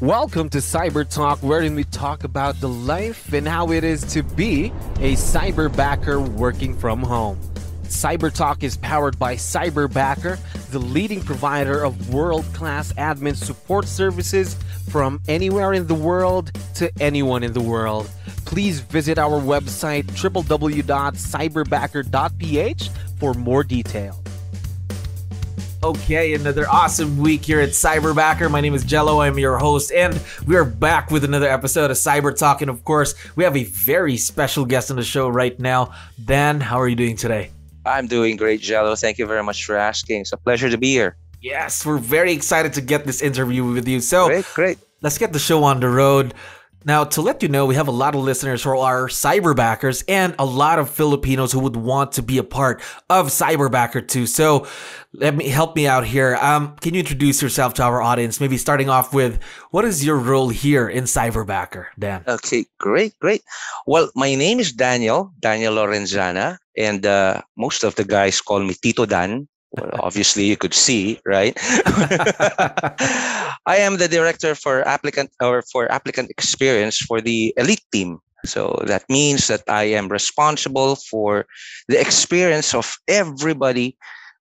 Welcome to Cyber Talk, wherein we talk about the life and how it is to be a cyberbacker working from home. Cyber Talk is powered by Cyberbacker, the leading provider of world class admin support services from anywhere in the world to anyone in the world. Please visit our website www.cyberbacker.ph for more detail. Okay, another awesome week here at Cyberbacker. My name is Jello. I'm your host, and we are back with another episode of Cyber Talk. And of course, we have a very special guest on the show right now. Dan, how are you doing today? I'm doing great, Jello. Thank you very much for asking. It's a pleasure to be here. Yes, we're very excited to get this interview with you. So, great, great. Let's get the show on the road. Now, to let you know, we have a lot of listeners who are cyberbackers and a lot of Filipinos who would want to be a part of Cyberbacker too. So, let me help me out here. Um, can you introduce yourself to our audience? Maybe starting off with what is your role here in Cyberbacker, Dan? Okay, great, great. Well, my name is Daniel, Daniel Lorenzana, and uh, most of the guys call me Tito Dan. Well, obviously, you could see, right? I am the director for applicant or for applicant experience for the elite team. So that means that I am responsible for the experience of everybody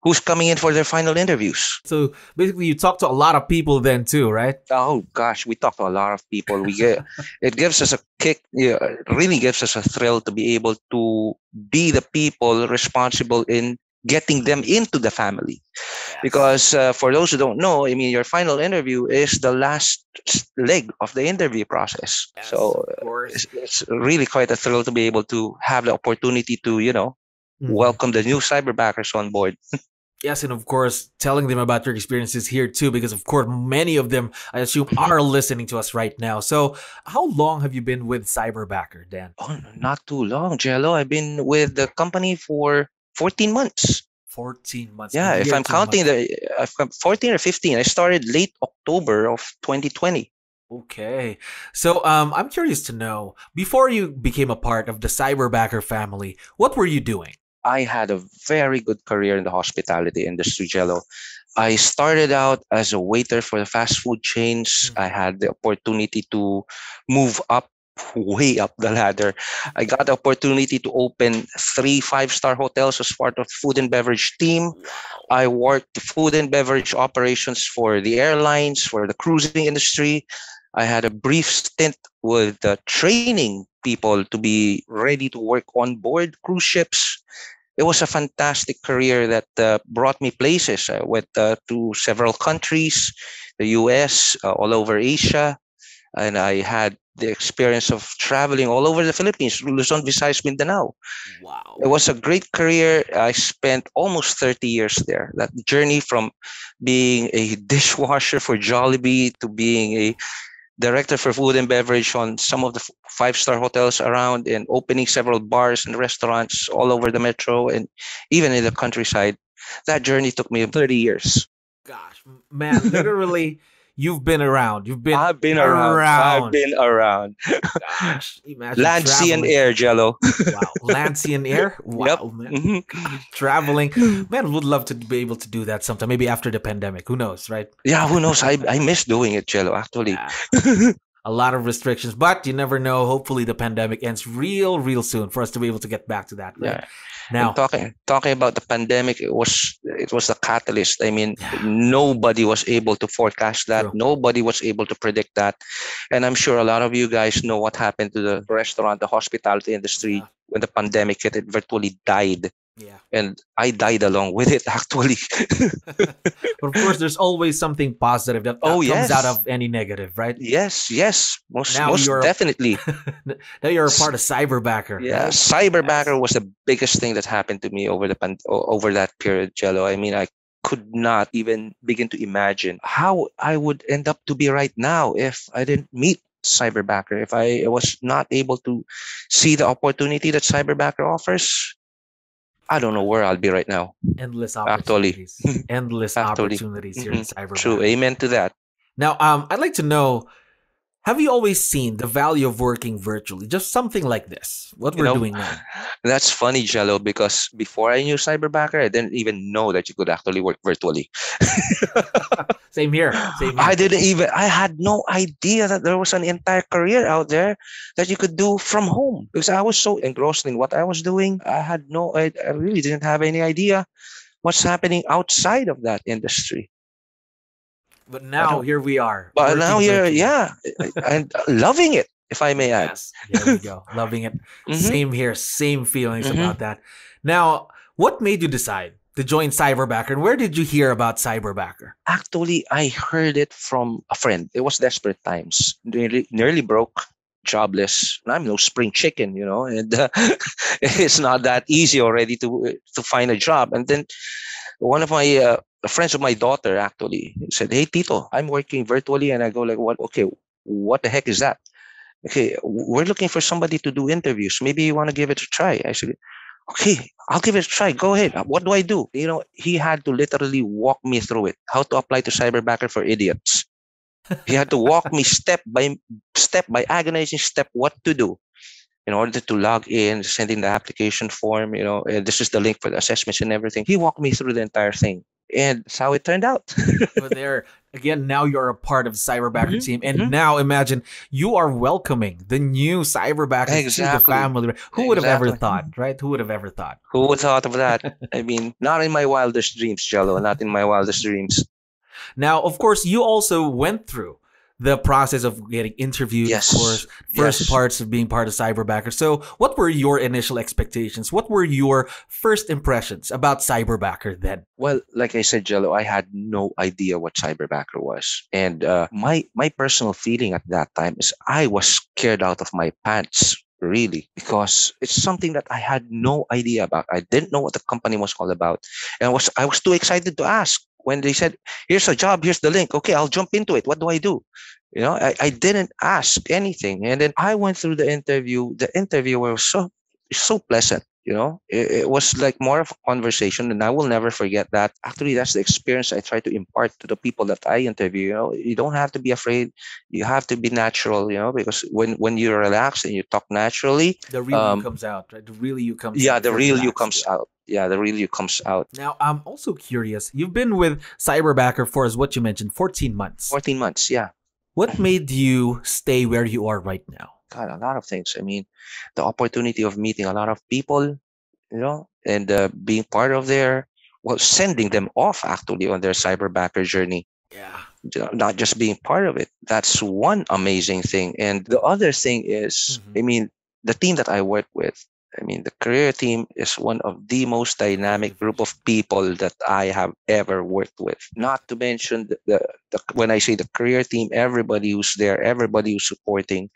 who's coming in for their final interviews. So basically, you talk to a lot of people then too, right? Oh gosh, we talk to a lot of people. We get it gives us a kick. Yeah, it really gives us a thrill to be able to be the people responsible in getting them into the family yes. because uh, for those who don't know i mean your final interview is the last leg of the interview process yes, so it's, it's, really quite a thrill to be able to have the opportunity to you know mm-hmm. welcome the new cyberbackers on board Yes, and of course, telling them about your experiences here too, because of course, many of them, I assume, are listening to us right now. So, how long have you been with Cyberbacker, Dan? Oh, not too long, Jello. I've been with the company for 14 months. 14 months. Yeah, if I'm counting months. the I'm 14 or 15, I started late October of 2020. Okay. So um, I'm curious to know before you became a part of the Cyberbacker family, what were you doing? I had a very good career in the hospitality industry, Jello. I started out as a waiter for the fast food chains. Mm-hmm. I had the opportunity to move up way up the ladder. I got the opportunity to open three five-star hotels as part of food and beverage team. I worked food and beverage operations for the airlines, for the cruising industry. I had a brief stint with training people to be ready to work on board cruise ships. It was a fantastic career that uh, brought me places. I went uh, to several countries, the US, uh, all over Asia, and I had the experience of traveling all over the Philippines, Luzon, Visayas, Mindanao. Wow. It was a great career. I spent almost 30 years there. That journey from being a dishwasher for Jollibee to being a director for food and beverage on some of the five-star hotels around and opening several bars and restaurants all over the metro and even in the countryside. That journey took me 30 years. Gosh, man, literally You've been around. You've been. I've been around. around. I've been around. Gosh, imagine land, traveling. sea, and air, Jello. wow, and air. Wow, yep. man. Mm-hmm. traveling, man. Would love to be able to do that sometime. Maybe after the pandemic. Who knows, right? Yeah, who knows? I I miss doing it, Jello. Actually. Yeah. a lot of restrictions, but you never know. Hopefully, the pandemic ends real, real soon for us to be able to get back to that. Right? Yeah. Now, and talking talking about the pandemic, it was it was the catalyst. I mean, yeah. nobody was able to forecast that. True. Nobody was able to predict that, and I'm sure a lot of you guys know what happened to the restaurant, the hospitality industry yeah. when the pandemic hit. It virtually died. Yeah. And I died along with it actually. but of course there's always something positive that, that oh, comes yes. out of any negative, right? Yes, yes. Most now most definitely. now you're a part of Cyberbacker. Yeah, right? Cyberbacker yes. was the biggest thing that happened to me over the over that period, Jello. I mean, I could not even begin to imagine how I would end up to be right now if I didn't meet Cyberbacker, if I was not able to see the opportunity that Cyberbacker offers I don't know where I'll be right now. Endless opportunities. Actually. Endless Actually. opportunities here mm-hmm. in cyber. True. Amen to that. Now, um, I'd like to know Have you always seen the value of working virtually? Just something like this, what we're know, doing now. That's funny, Jello, because before I knew Cyberbacker, I didn't even know that you could actually work virtually. Same here. Same here. I didn't even, I had no idea that there was an entire career out there that you could do from home because I was so engrossed in what I was doing. I had no, I, I really didn't have any idea what's happening outside of that industry. But now don't- here we are. But working now you're, yeah, and loving it, if I may add. Yes. There we go. Loving it. Mhm. Same here. Same feelings Mhm. about that. Now, what made you decide to join Cyberbacker? And where did you hear about Cyberbacker? Actually, I heard it from a friend. It was desperate times. Nearly, nearly broke, jobless. I'm no spring chicken, you know, and uh, it's not that easy already to to find a job. And then one of my uh, friends of my daughter actually said, "Hey, Tito, I'm working virtually," and I go like, "What? Okay, what the heck is that?" Okay, we're looking for somebody to do interviews. Maybe you want to give it a try. I said, okay, I'll give it a try. Go ahead. What do I do? You know, he had to literally walk me through it. How to apply to Cyberbacker for idiots. he had to walk me step by step by agonizing step what to do in order to log in, send in the application form. You know, and this is the link for the assessments and everything. He walked me through the entire thing, and that's how it turned out. There, again, now you're a part of Cyberbacker Mhm, team. And mhm. now imagine you are welcoming the new Cyberbackers to the family. Who would have ever thought, right? Who would have ever thought? Who would have thought of that? I mean, not in my wildest dreams, Jello. Not in my wildest dreams. Now, of course, you also went through the process of getting interviewed, Yes. of course, first Yes. parts of being part of Cyberbacker. So, what were your initial expectations? What were your first impressions about Cyberbacker then? Well, like I said, Jello, I had no idea what cyberbacker was, and uh, my my personal feeling at that time is I was scared out of my pants, really, because it's something that I had no idea about. I didn't know what the company was all about, and I was I was too excited to ask when they said, "Here's a job, here's the link. Okay, I'll jump into it. What do I do?" You know, I, I didn't ask anything, and then I went through the interview. The interviewer was so so pleasant you know it, it was like more of a conversation and i will never forget that actually that's the experience i try to impart to the people that i interview you know you don't have to be afraid you have to be natural you know because when when you relax and you talk naturally The real Um, you comes out, right? The real you comes yeah out. the real you comes out yeah the real you comes out Now, I'm also curious. You've been with Cyberbacker for, as what you mentioned, 14 months. 14 months yeah What made you stay where you are right now? God, a lot of things. I mean, the opportunity of meeting a lot of people, you know, and uh, being part of their, well, sending them off actually on their cyberbacker journey. Yeah. not just being part of it. That's one amazing thing. And the other thing is, Mhm. I mean, the team that I work with, I mean, the career team is one of the most dynamic group of people that I have ever worked with. Not to mention the, the, the when I say the career team, everybody who's there, everybody who's supporting,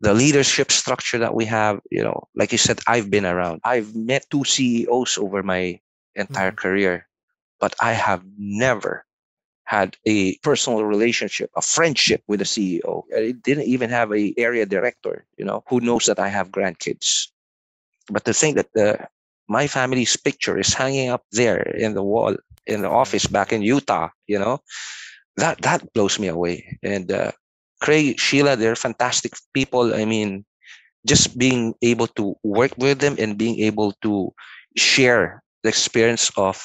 the leadership structure that we have. You know, like you said, I've been around. I've met two CEOs over my entire mm-hmm. career, but I have never had a personal relationship, a friendship with a CEO. I didn't even have a area director, you know, who knows that I have grandkids. But to think that the my family's picture is hanging up there in the wall in the office back in Utah, you know, that that blows me away. And uh, Craig, Sheila, they're fantastic people. I mean, just being able to work with them and being able to share the experience of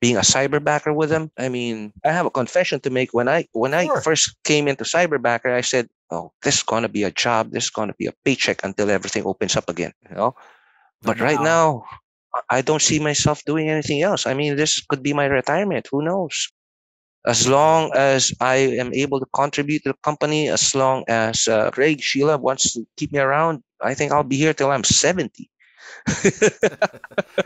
being a cyberbacker with them. I mean, I have a confession to make. When I when Sure. I first came into cyberbacker, I said, "Oh, this is gonna be a job. This is gonna be a paycheck until everything opens up again." You know. But right now, I- don't see myself doing anything else. I mean, this could be my retirement. Who knows? As long as I am able to contribute to the company, as long as uh, Craig Sheila wants to keep me around, I think I'll be here till I'm 70.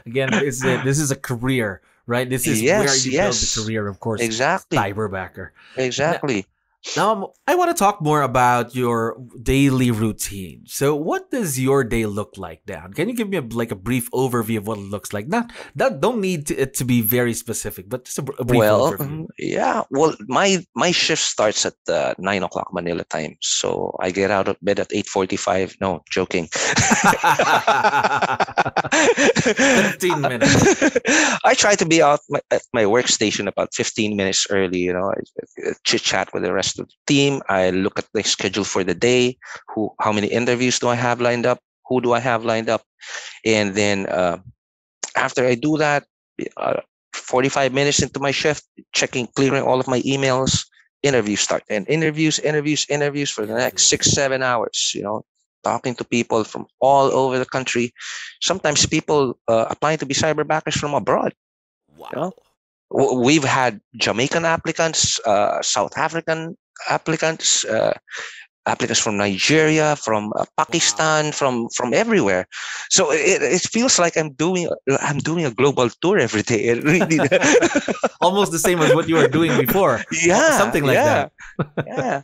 Again, this is a, this is a career, right? This is where you yes. build the career, of course. exactly. Cyberbacker. Exactly. Now, um, I want to talk more about your daily routine. So, what does your day look like, Dan? Can you give me a, like a brief overview of what it looks like? Not that don't need to, it to be very specific, but just a, a brief well, overview. mm, yeah. Well, my my shift starts at uh, nine o'clock Manila time, so I get out of bed at eight forty-five. No, joking. 15 minutes. I try to be out my, at my workstation about 15 minutes early. You know, chit chat with the rest of the team. I look at the schedule for the day. Who, how many interviews do I have lined up? Who do I have lined up? And then uh, after I do that, uh, 45 minutes into my shift, checking, clearing all of my emails, interviews start and interviews, interviews, interviews for the next six, seven hours, you know, talking to people from all over the country. Sometimes people uh, applying to be cyberbackers from abroad. Wow. You know? We've had Jamaican applicants, uh, South African applicants, uh, applicants from Nigeria, from uh, Pakistan, from from everywhere. So it, it feels like I'm doing I'm doing a global tour every day. It really almost the same as what you were doing before. Yeah, something like yeah, that. yeah.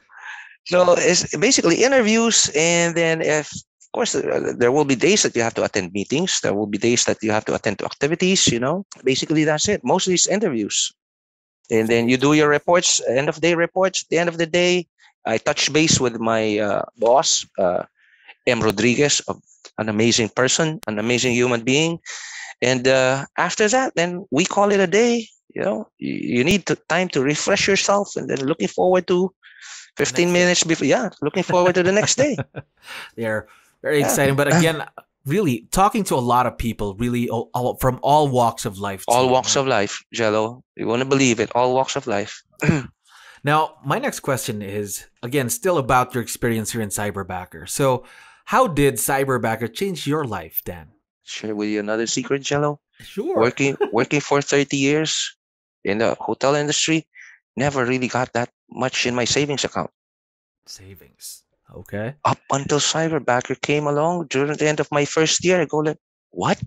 So it's basically interviews, and then if of course uh, there will be days that you have to attend meetings. There will be days that you have to attend to activities. You know, basically that's it. Most of these interviews, and then you do your reports, end of day reports. At the end of the day, I touch base with my uh, boss, uh, M. Rodriguez, an amazing person, an amazing human being. And uh, after that, then we call it a day. You know, you, need to, time to refresh yourself, and then looking forward to 15 minutes before. Yeah, looking forward to the next day. They're very yeah. exciting, but again. Really talking to a lot of people really all, all, from all walks of life all walks of life jello you want to believe it all walks of life Now, my next question is again still about your experience here in Cyberbacker. So, how did Cyberbacker change your life, Dan? Share with you another secret, Jello. Sure. Working working for 30 years in the hotel industry, never really got that much in my savings account. Savings. Okay. Up until Cyberbacker came along during the end of my first year, I go like, what?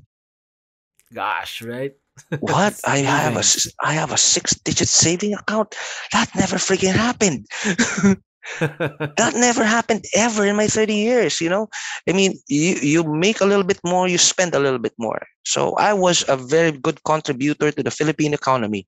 Gosh, right? What? I have a I have a six digit saving account. That never freaking happened. that never happened ever in my 30 years, you know? I mean, you you make a little bit more, you spend a little bit more. So I was a very good contributor to the Philippine economy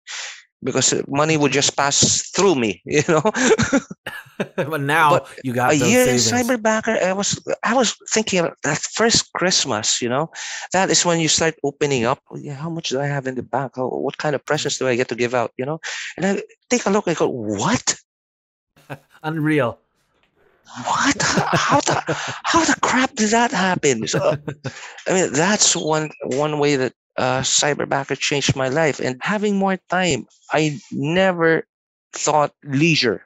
because money would just pass through me, you know. but now but you got a year savings. in cyberbacker. I was I was thinking of that first Christmas, you know, that is when you start opening up. Yeah, how much do I have in the bank? How, what kind of presents do I get to give out? You know, and I take a look. I go, what? Unreal. What? How the how the crap did that happen? So, I mean, that's one one way that uh, cyberbacker changed my life. And having more time i never thought leisure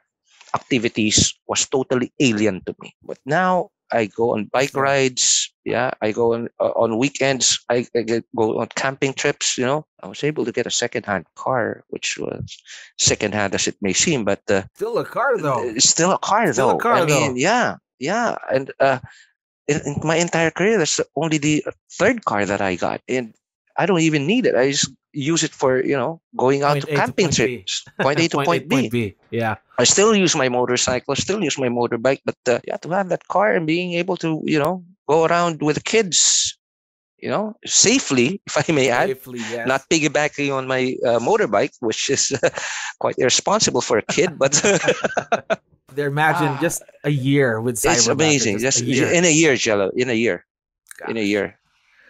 activities was totally alien to me. But now i go on bike rides. Yeah i go on uh, on weekends. I, I get, go on camping trips you know. I was able to get a secondhand car which was secondhand as it may seem but uh, still a car though. it's still a car still though. a car, i mean yeah yeah. And uh in, in my entire career that's only the third car that i got. And I don't even need it. I just use it for you know going out point to camping to trips. Point A to point, point, a, B. point B. Yeah. I still use my motorcycle. Still use my motorbike. But uh, yeah, to have that car and being able to you know go around with the kids, you know, safely, if I may add, safely, yes. not piggybacking on my uh, motorbike, which is uh, quite irresponsible for a kid, but. Imagine ah, just a year with cyber. It's amazing. Just, just a in a year, Jello. In a year. In a year.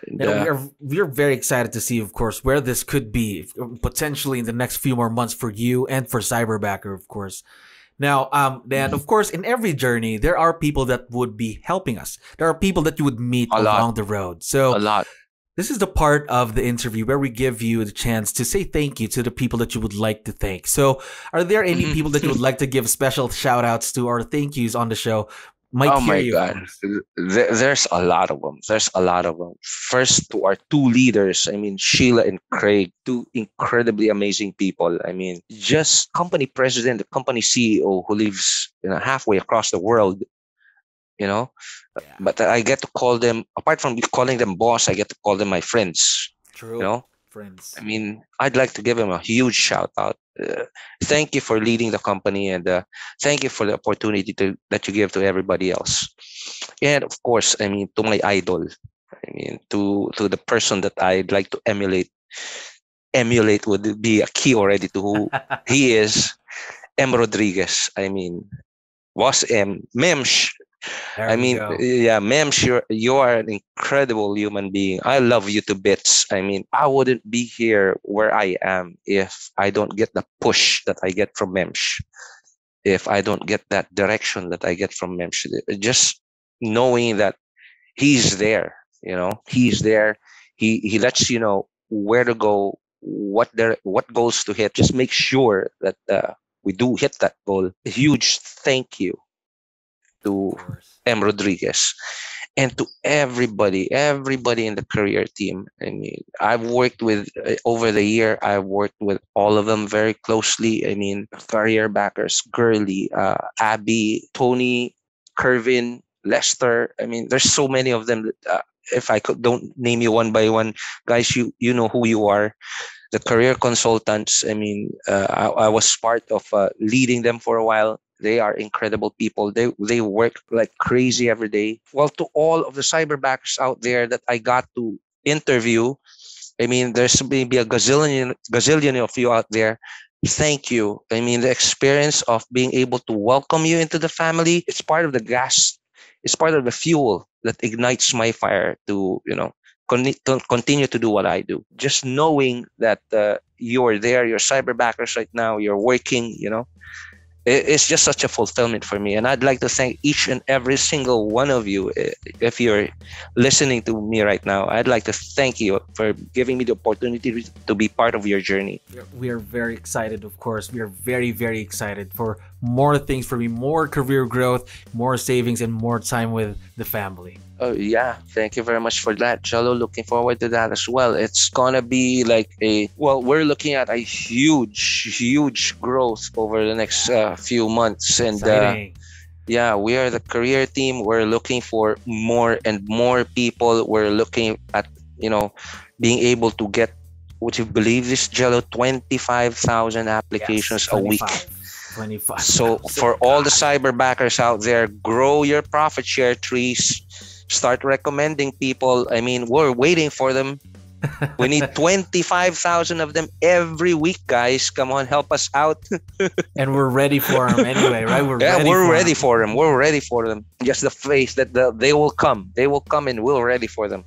And, we are we're very excited to see, of course, where this could be potentially in the next few more months for you and for Cyberbacker, of course. Now, um, Dan, of course, in every journey, there are people that would be helping us. There are people that you would meet a along lot. the road. So a lot. This is the part of the interview where we give you the chance to say thank you to the people that you would like to thank. So, are there any mm-hmm. people that you would like to give special shout outs to or thank yous on the show oh my you. god there's a lot of them there's a lot of them first to our two leaders i mean sheila and craig two incredibly amazing people i mean just company president the company ceo who lives you know halfway across the world you know yeah. but i get to call them apart from calling them boss i get to call them my friends True. you know friends. I mean i'd like to give them a huge shout out. Uh, thank you for leading the company and uh, thank you for the opportunity to, that you give to everybody else. And of course i mean to my idol i mean to to the person that i'd like to emulate emulate would be a key already to who he is. M rodriguez i mean was m Mems There I mean, yeah, Mems, you're you are an incredible human being. I love you to bits. I mean, I wouldn't be here where I am if I don't get the push that I get from Mems. If I don't get that direction that I get from Mems, just knowing that he's there, you know, he's there. He he lets you know where to go, what there, what goals to hit. Just make sure that uh, we do hit that goal. A huge thank you to M. Rodriguez and to everybody, everybody in the career team. I mean, I've worked with uh, over the year. I've worked with all of them very closely. I mean, career backers, Gurley, uh, Abby, Tony, Kervin, Lester. I mean, there's so many of them. Uh, if I could don't name you one by one, guys, you you know who you are. The career consultants. I mean, uh, I, I was part of uh, leading them for a while. They are incredible people. They they work like crazy every day. Well, to all of the cyberbackers out there that I got to interview, I mean, there's maybe a gazillion gazillion of you out there. Thank you. I mean, the experience of being able to welcome you into the family, it's part of the gas, it's part of the fuel that ignites my fire to, you know, continue to do what I do. Just knowing that uh, you're there, you're cyberbackers right now, you're working, you know, it's just such a fulfillment for me and i'd like to thank each and every single one of you eh, if you're listening to me right now. I'd like to thank you for giving me the opportunity to be part of your journey. We are very excited of course. We are very very excited for more things for me more career growth more savings and more time with the family Oh yeah, thank you very much for that, Jello. Looking forward to that as well. It's gonna be like a well, we're looking at a huge, huge growth over the next uh, few months, and uh, yeah, we are the career team. We're looking for more and more people. We're looking at you know being able to get would you believe this Jello twenty five thousand applications yes, a week. 25. So for all the cyber backers out there, grow your profit share trees start recommending people. I mean, we're waiting for them. we need 25,000 of them every week, guys. Come on, help us out. and we're ready for them anyway, right? We're yeah, ready we're for ready them. for them. We're ready for them. Just the face that the, they will come. They will come and we're ready for them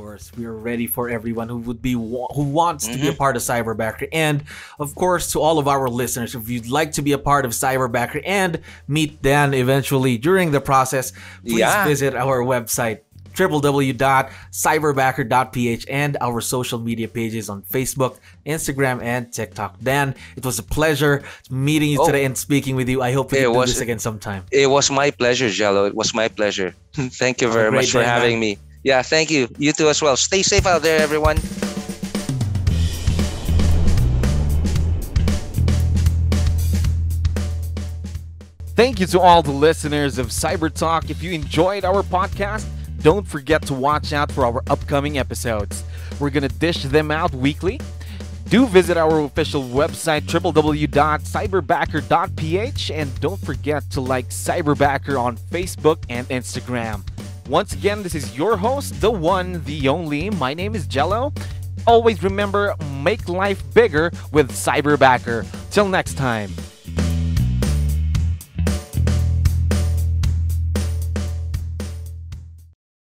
course, we are ready for everyone who would be who wants mm-hmm. to be a mm-hmm. part of Cyberbacker, and of course to all of our listeners, if you'd like to be a part of Cyberbacker and meet Dan eventually during the process, please yeah. visit our website www.cyberbacker.ph and our social media pages on Facebook, Instagram, and TikTok. Dan, it was a pleasure meeting you oh, today and speaking with you. I hope we can do this again sometime. It was my pleasure, Jello. It was my pleasure. Thank you very much for having man. me. Yeah, thank you. You too as well. Stay safe out there, everyone. Thank you to all the listeners of Cyber Talk. If you enjoyed our podcast, don't forget to watch out for our upcoming episodes. We're going to dish them out weekly. Do visit our official website, www.cyberbacker.ph, and don't forget to like Cyberbacker on Facebook and Instagram. Once again, this is your host, the one, the only. My name is Jello. Always remember, make life bigger with Cyberbacker. Till next time.